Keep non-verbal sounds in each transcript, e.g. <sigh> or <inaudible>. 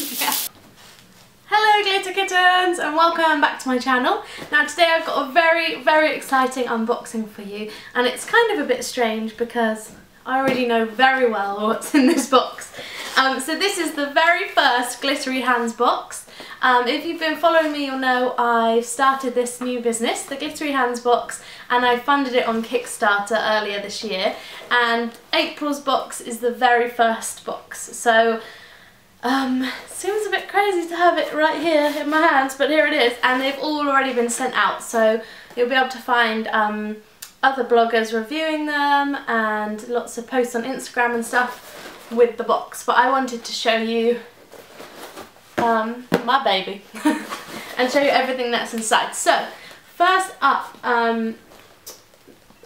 <laughs> yeah. Hello glitter kittens and welcome back to my channel. Now today I've got a very very exciting unboxing for you and it's kind of a bit strange because I already know very well what's in this box. Um, so this is the very first Glittery Hands box. Um, if you've been following me you'll know I've started this new business, the Glittery Hands box, and I funded it on Kickstarter earlier this year and April's box is the very first box. So um, seems a bit crazy to have it right here in my hands, but here it is, and they've all already been sent out, so you'll be able to find um, other bloggers reviewing them and lots of posts on Instagram and stuff with the box. But I wanted to show you um, my baby <laughs> and show you everything that's inside. So, first up, um,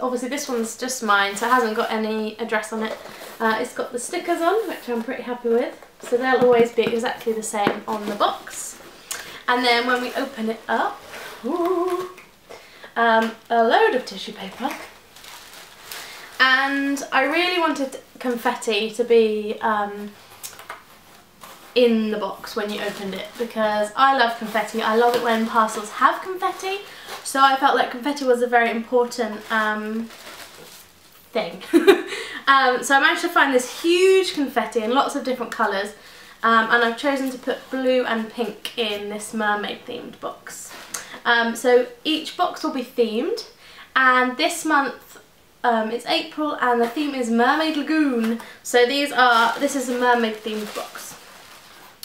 obviously this one's just mine, so it hasn't got any address on it. Uh, it's got the stickers on, which I'm pretty happy with. So they'll always be exactly the same on the box. And then when we open it up, ooh, um, a load of tissue paper. And I really wanted confetti to be um, in the box when you opened it because I love confetti. I love it when parcels have confetti. So I felt like confetti was a very important um, thing. <laughs> um, so I managed to find this huge confetti in lots of different colours um, and I've chosen to put blue and pink in this mermaid themed box. Um, so each box will be themed and this month um, it's April and the theme is Mermaid Lagoon. So these are, this is a mermaid themed box.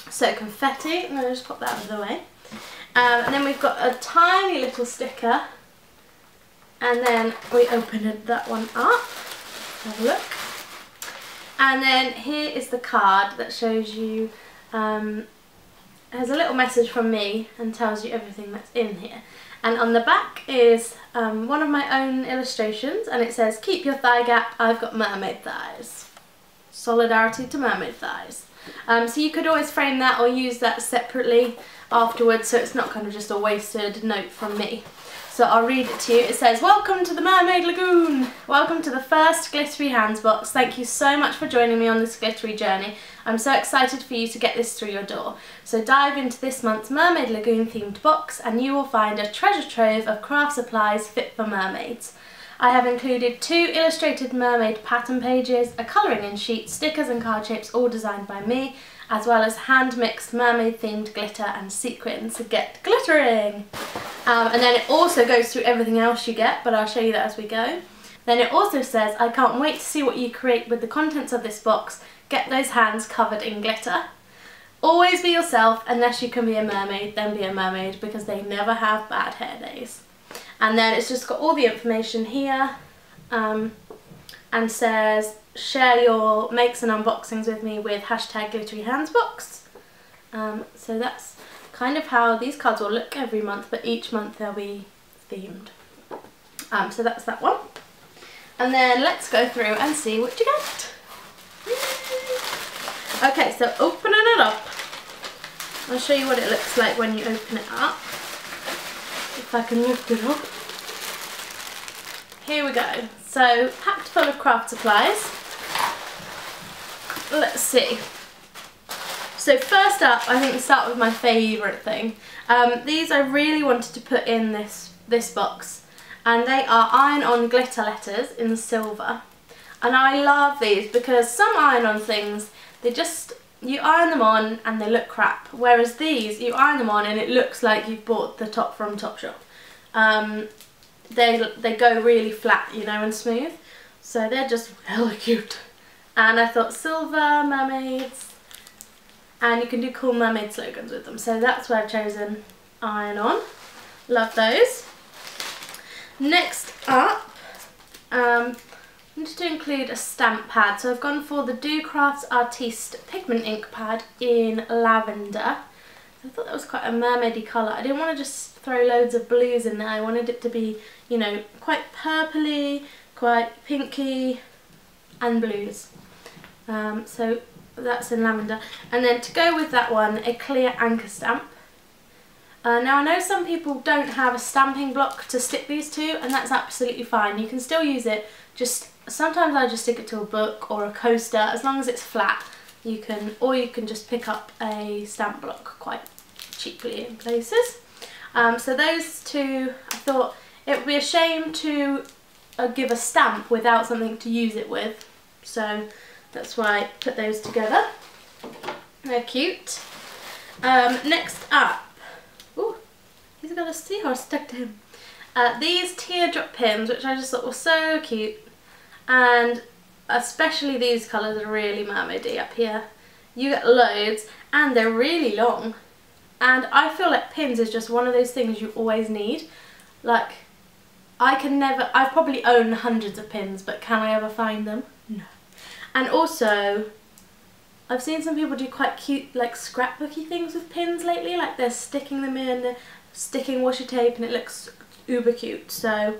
So confetti, I'm going to just pop that out of the way. Um, and then we've got a tiny little sticker and then we open that one up, have a look. And then here is the card that shows you, um, has a little message from me and tells you everything that's in here. And on the back is um, one of my own illustrations and it says, keep your thigh gap, I've got mermaid thighs. Solidarity to mermaid thighs. Um, so you could always frame that or use that separately afterwards so it's not kind of just a wasted note from me. So I'll read it to you. It says, Welcome to the Mermaid Lagoon. Welcome to the first Glittery Hands box. Thank you so much for joining me on this glittery journey. I'm so excited for you to get this through your door. So dive into this month's Mermaid Lagoon themed box and you will find a treasure trove of craft supplies fit for mermaids. I have included two illustrated mermaid pattern pages, a colouring in sheet, stickers and card shapes all designed by me, as well as hand-mixed mermaid-themed glitter and sequins to get glittering. Um, and then it also goes through everything else you get, but I'll show you that as we go. Then it also says, I can't wait to see what you create with the contents of this box. Get those hands covered in glitter. Always be yourself, unless you can be a mermaid, then be a mermaid, because they never have bad hair days. And then it's just got all the information here, um, and says, share your makes and unboxings with me with hashtag glittery hands box. Um, so that's kind of how these cards will look every month, but each month they'll be themed. Um, so that's that one. And then let's go through and see what you get. Okay, so opening it up. I'll show you what it looks like when you open it up. If I can lift it up. Here we go. So, packed full of craft supplies let's see. So first up, I think we start with my favourite thing. Um, these I really wanted to put in this, this box. And they are iron-on glitter letters in silver. And I love these because some iron-on things, they just, you iron them on and they look crap. Whereas these, you iron them on and it looks like you've bought the top from Topshop. Um, they, they go really flat, you know, and smooth. So they're just <laughs> really cute and I thought silver mermaids and you can do cool mermaid slogans with them. So that's why I've chosen iron on. Love those. Next up um, I'm just to include a stamp pad. So I've gone for the Do Crafts Artiste pigment ink pad in lavender. I thought that was quite a mermaidy colour. I didn't want to just throw loads of blues in there. I wanted it to be you know quite purpley quite pinky and blues. Um, so that's in lavender. And then to go with that one, a clear anchor stamp. Uh, now I know some people don't have a stamping block to stick these to and that's absolutely fine. You can still use it, just sometimes I just stick it to a book or a coaster as long as it's flat you can, or you can just pick up a stamp block quite cheaply in places. Um, so those two, I thought it would be a shame to uh, give a stamp without something to use it with. So that's why I put those together. They're cute. Um, next up, oh, he's got a seahorse stuck to him. Uh, these teardrop pins, which I just thought were so cute, and especially these colours are really mermaidy up here. You get loads, and they're really long. And I feel like pins is just one of those things you always need. Like, I can never, I probably own hundreds of pins, but can I ever find them? And also, I've seen some people do quite cute, like scrapbooky things with pins lately, like they're sticking them in, sticking washi tape, and it looks uber cute. So,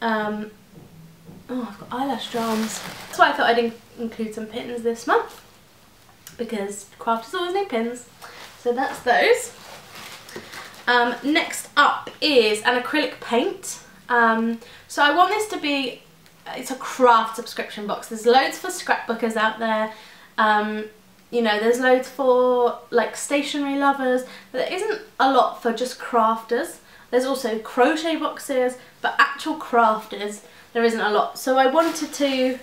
um, oh, I've got eyelash charms. That's why I thought I'd in include some pins this month, because crafters always need pins. So that's those. Um, next up is an acrylic paint. Um, so I want this to be, it's a craft subscription box. There's loads for scrapbookers out there. Um, you know, there's loads for like stationery lovers, but there isn't a lot for just crafters. There's also crochet boxes, but actual crafters, there isn't a lot. So I wanted to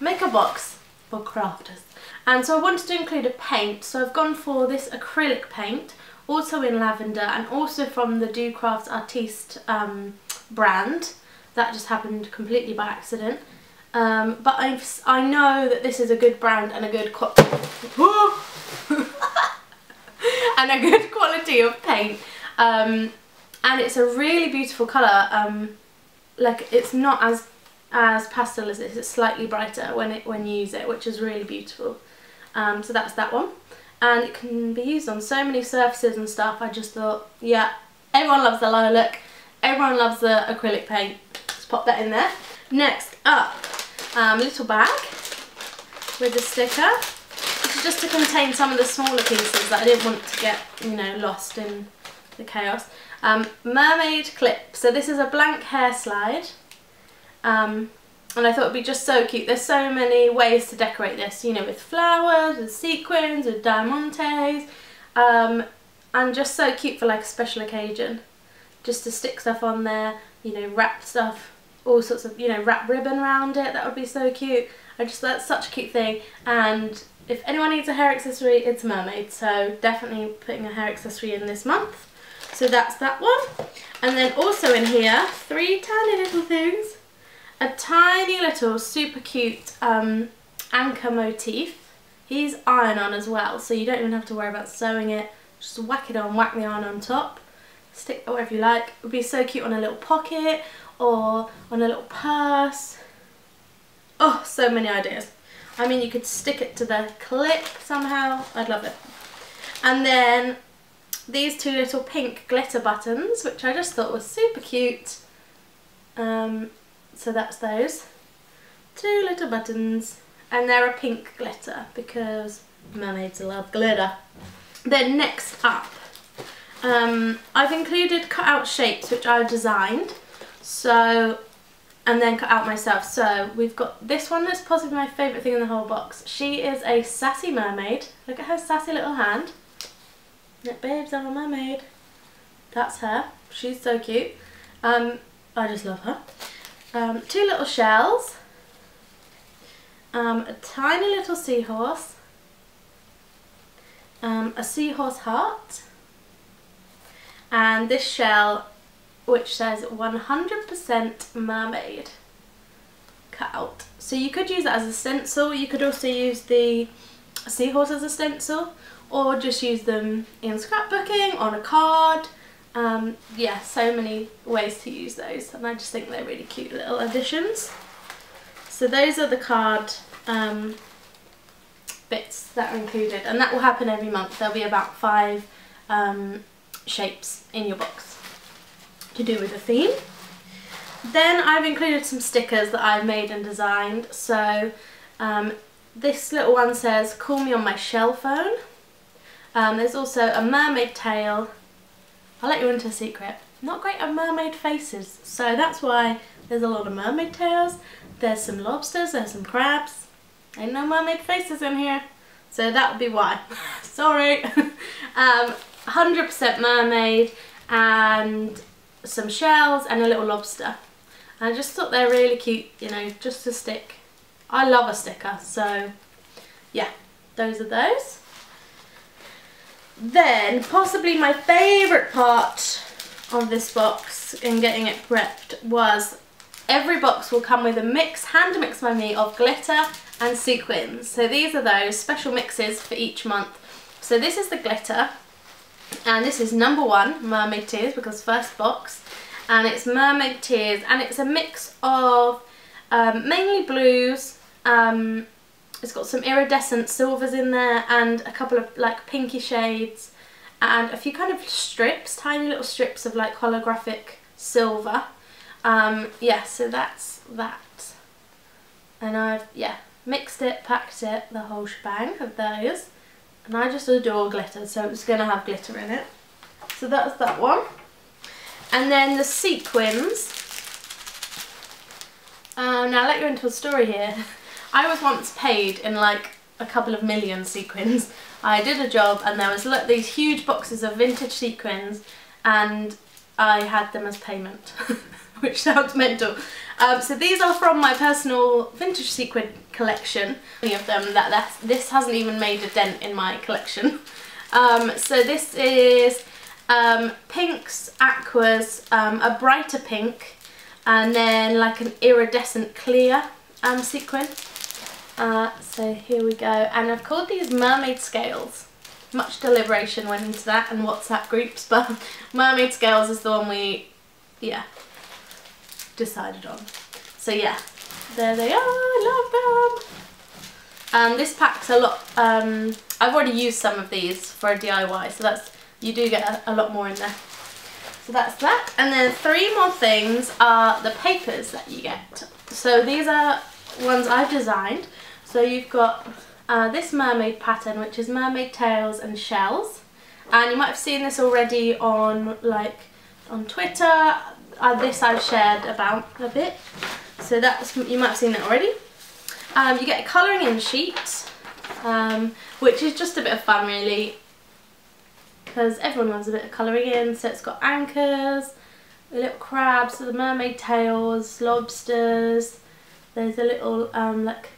make a box for crafters. And so I wanted to include a paint, so I've gone for this acrylic paint, also in lavender, and also from the Do Crafts Artiste um, brand. That just happened completely by accident. Um, but i I know that this is a good brand and a good <laughs> and a good quality of paint. Um, and it's a really beautiful colour. Um, like it's not as as pastel as this, it's slightly brighter when it when you use it, which is really beautiful. Um, so that's that one. And it can be used on so many surfaces and stuff. I just thought, yeah, everyone loves the lilac. Everyone loves the acrylic paint. Let's pop that in there. Next up, um, little bag with a sticker. This is just to contain some of the smaller pieces that I didn't want to get, you know, lost in the chaos. Um, mermaid clip. So this is a blank hair slide. Um, and I thought it would be just so cute. There's so many ways to decorate this, you know, with flowers, with sequins, with diamantes, um, and just so cute for like a special occasion. Just to stick stuff on there, you know, wrap stuff, all sorts of, you know, wrap ribbon around it, that would be so cute. I just, that's such a cute thing, and if anyone needs a hair accessory, it's mermaid, so definitely putting a hair accessory in this month. So that's that one. And then also in here, three tiny little things a tiny little super cute um, anchor motif. He's iron on as well, so you don't even have to worry about sewing it. Just whack it on, whack the iron on top. Stick it wherever you like. It would be so cute on a little pocket or on a little purse. Oh, so many ideas. I mean, you could stick it to the clip somehow. I'd love it. And then these two little pink glitter buttons, which I just thought was super cute. Um, so that's those. Two little buttons and they're a pink glitter because mermaids love glitter. Then next up, um, I've included cut out shapes which I've designed. So, and then cut out myself. So we've got this one that's possibly my favourite thing in the whole box. She is a sassy mermaid. Look at her sassy little hand. Look, babes, I'm a mermaid. That's her. She's so cute. Um, I just love her um, two little shells, um, a tiny little seahorse, um, a seahorse heart, and this shell which says 100% mermaid cut out. So you could use that as a stencil, you could also use the seahorse as a stencil or just use them in scrapbooking, on a card, um, yeah, so many ways to use those and I just think they're really cute little additions. So those are the card um, bits that are included and that will happen every month. There'll be about five um, shapes in your box to do with the theme. Then I've included some stickers that I've made and designed. So um, this little one says, call me on my shell phone. Um, there's also a mermaid tail I'll let you into a secret. Not great at mermaid faces, so that's why there's a lot of mermaid tails, there's some lobsters, there's some crabs. Ain't no mermaid faces in here. So that would be why. <laughs> Sorry. 100% <laughs> um, mermaid and some shells and a little lobster. And I just thought they're really cute, you know, just to stick. I love a sticker, so yeah, those are those. Then, possibly my favourite part of this box in getting it prepped was every box will come with a mix, hand mix by me, of glitter and sequins. So these are those special mixes for each month. So this is the glitter, and this is number one, Mermaid Tears, because first box, and it's Mermaid Tears, and it's a mix of um, mainly blues, um, it's got some iridescent silvers in there, and a couple of like pinky shades, and a few kind of strips, tiny little strips of like holographic silver. Um, yeah, so that's that. And I've, yeah, mixed it, packed it, the whole shebang of those. And I just adore glitter, so it's going to have glitter in it. So that's that one. And then the sequins. Uh, now I'll let you into a story here. <laughs> I was once paid in like a couple of million sequins. <laughs> I did a job and there was look, these huge boxes of vintage sequins and I had them as payment, <laughs> <laughs> which sounds mental. Um, so these are from my personal vintage sequin collection. Many of them that this hasn't even made a dent in my collection. Um, so this is um, pinks, aquas, um, a brighter pink, and then like an iridescent clear um, sequin. Uh, so here we go, and I've called these mermaid scales. Much deliberation went into that and WhatsApp groups, <laughs> but mermaid scales is the one we, yeah, decided on. So yeah, there they are, I love them. Um, this pack's a lot, um, I've already used some of these for a DIY, so that's, you do get a, a lot more in there. So that's that. And then three more things are the papers that you get. So these are ones I've designed. So you've got uh, this mermaid pattern, which is mermaid tails and shells. And you might have seen this already on like on Twitter. Uh, this I've shared about a bit. So that's you might have seen that already. Um, you get a colouring in sheet, um, which is just a bit of fun really, because everyone loves a bit of colouring in. So it's got anchors, little crabs, the mermaid tails, lobsters. There's a little um, like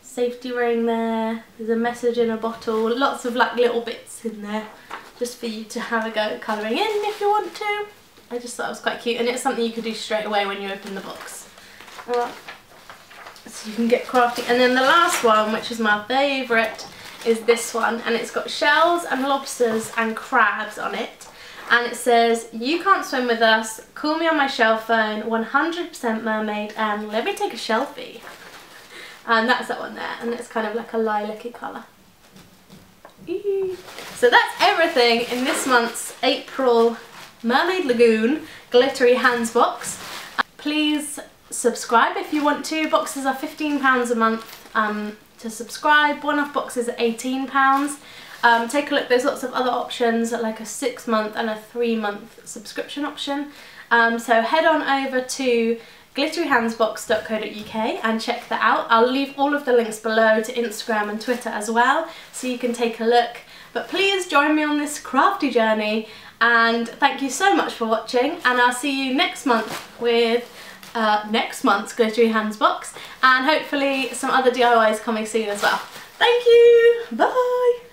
safety ring there. There's a message in a bottle. Lots of like little bits in there, just for you to have a go at colouring in if you want to. I just thought it was quite cute and it's something you could do straight away when you open the box. Uh, so you can get crafty. And then the last one, which is my favourite, is this one. And it's got shells and lobsters and crabs on it. And it says, you can't swim with us, call me on my shell phone, 100% mermaid, and let me take a shelfie. And that's that one there. And it's kind of like a lilac-y colour. So that's everything in this month's April Mermaid Lagoon Glittery Hands box. Please subscribe if you want to. Boxes are £15 a month um, to subscribe. One-off boxes are £18. Um, take a look, there's lots of other options like a six month and a three month subscription option. Um, so head on over to glitteryhandsbox.co.uk and check that out. I'll leave all of the links below to Instagram and Twitter as well so you can take a look. But please join me on this crafty journey and thank you so much for watching and I'll see you next month with uh, next month's Glittery Hands box and hopefully some other DIYs coming soon as well. Thank you! Bye!